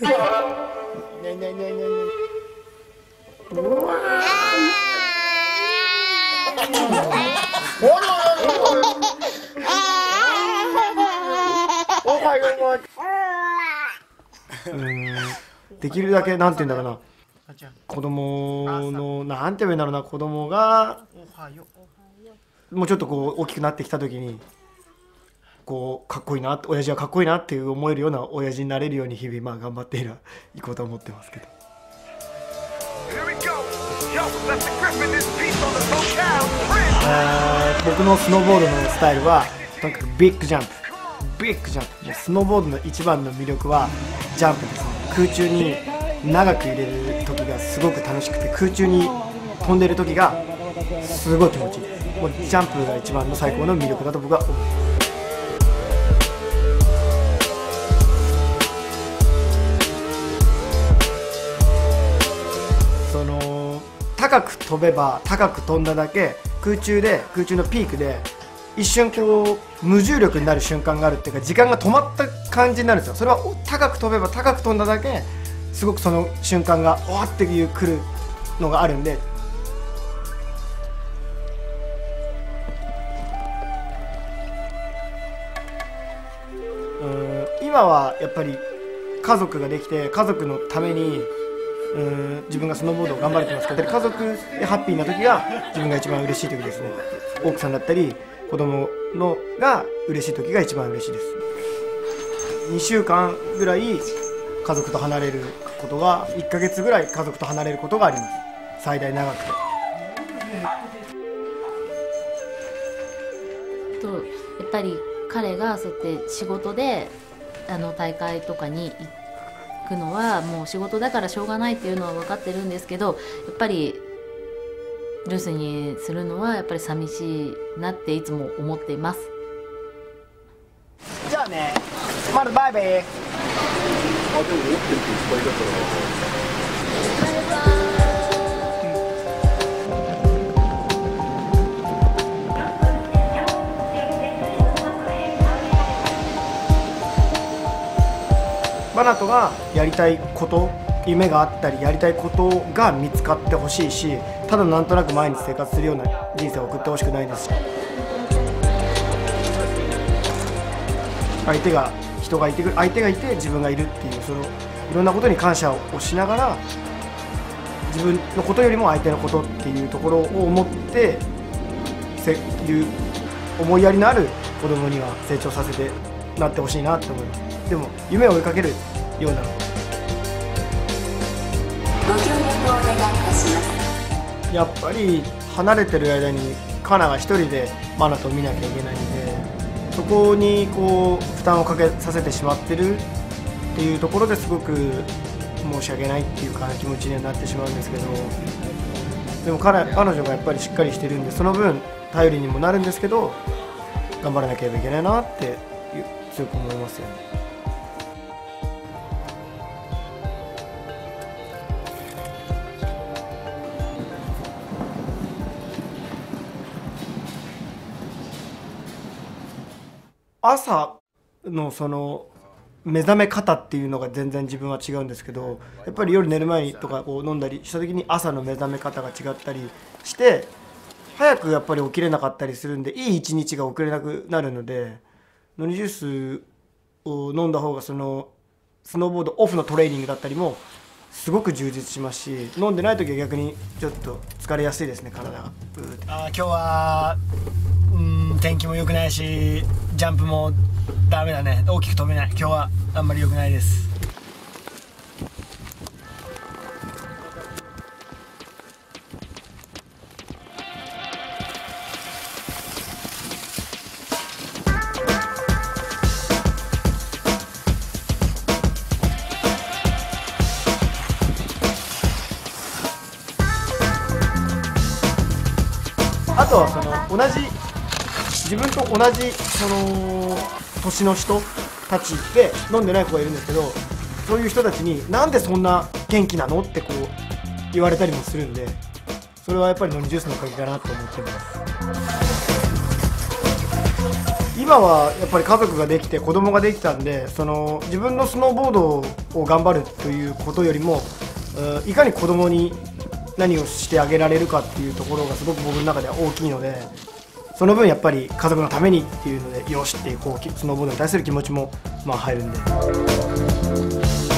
ねねねねねうわおはよううんできるだけなんて言うんだろうな子供のなんて言うんだろうな子供がもうちょっとこう大きくなってきた時にこうかっこいいな親父はかっこいいなっていう思えるような親父になれるように日々まあ頑張っていいこうと思ってますけど。僕のスノーボードのスタイルはとにかくビッグジャンプ。ビッグジャンプ。スノーボードの一番の魅力はジャンプですね。空中に長く入れる時がすごく楽しくて空中に飛んでる時がすごい気持ちいいです。もうジャンプが一番の最高の魅力だと僕は思います。高く飛べば高く飛んだだけ空中で空中のピークで一瞬こう無重力になる瞬間があるっていうか時間が止まった感じになるんですよそれは高く飛べば高く飛んだだけすごくその瞬間がわっていう来るのがあるんで。うん今はやっぱり家族ができて家族のためにうん自分がスノーボードを頑張れてますけど家族でハッピーな時が自分が一番嬉しい時ですね。奥さんだったり子供のが嬉しい時が一番嬉しいです。2週間ぐらい家族と離れることが1ヶ月ぐらい家族と離れることがあります。最大長くて。とやっぱり彼がそうやって仕事であの大会とかに行ってくのはもう仕事だからしょうがないっていうのは分かってるんですけどやっぱり留守にするのはやっぱり寂しいなっていつも思っています。じゃあねまだバイバイ。あでも持ってるっていっぱいだから。バナトがやりたいこと夢があったりやりたいことが見つかってほしいしただなんとなく毎日生活するような人生を送ってほしくないです。相手が人がいてく相手がいて自分がいるっていうそのいろんなことに感謝をしながら自分のことよりも相手のことっていうところを思ってせいう思いやりのある子供には成長させてなってほしいなと思います。でも夢を追いかけるような。やっぱり離れてる間にカナが一人でマナトを見なきゃいけないんでそこにこう負担をかけさせてしまってるっていうところですごく申し訳ないっていうか気持ちにはなってしまうんですけどでも彼彼女がやっぱりしっかりしてるんでその分頼りにもなるんですけど頑張らなければいけないなっていう強く思いますよね。朝のその目覚め方っていうのが全然自分は違うんですけどやっぱり夜寝る前とかこう飲んだりした時に朝の目覚め方が違ったりして早くやっぱり起きれなかったりするんでいい一日が送れなくなるのでのりジュースを飲んだ方がそのスノーボードオフのトレーニングだったりもすごく充実しますし飲んでない時は逆にちょっと疲れやすいですね体が。あ今日はうん天気も良くないしジャンプもダメだね。大きく飛べない。今日はあんまり良くないです。とはその同じ自分と同じその年の人たちで飲んでない子がいるんですけどそういう人たちになんでそんな元気なのってこう言われたりもするんでそれはやっぱりノニジュースのおかげかなと思ってます。今はやっぱり家族ができて子供ができたんでその自分のスノーボードを頑張るということよりもいかに子供に何をしてあげられるかっていうところがすごく僕の中では大きいのでその分やっぱり家族のためにっていうのでよしっていうこうスノーボードに対する気持ちもまあ入るんで。